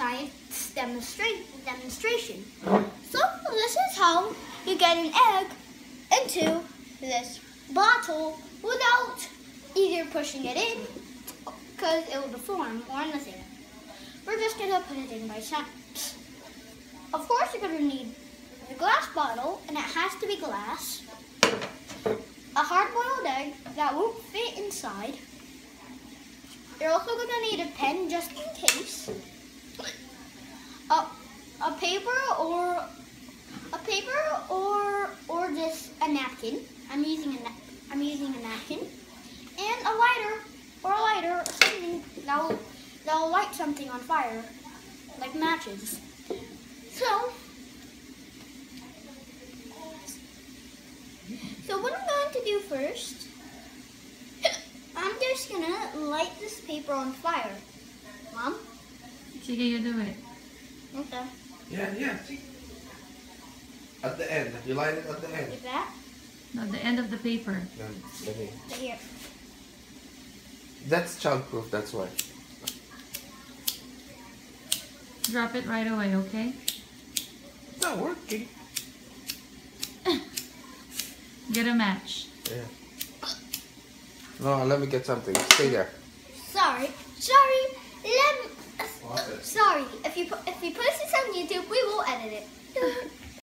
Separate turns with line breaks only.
science demonstra- demonstration. So this is how you get an egg into this bottle without either pushing it in because it will deform or anything. We're just gonna put it in by chance. Of course, you're gonna need a glass bottle, and it has to be glass. A hard-boiled egg that won't fit inside. You're also gonna need a pen just in case. A, paper or a paper or or just a napkin. I'm using a I'm using a napkin and a lighter or a lighter or something that will that will light something on fire, like matches. So. So what I'm going to do first, I'm just gonna light this paper on fire. Mom?
Sige, you do it.
Okay.
Yeah, yeah. see? At the end. You light it at the end.
Like that?
No, the end of the paper.
Then, let me.
Here.
That's childproof, that's why.
Drop it right away, okay?
It's not working.
Get a match.
Yeah. No, let me get something. Stay there.
Sorry. Sorry. Let me,
What?
Sorry. If you if you post this on YouTube, we will edit it.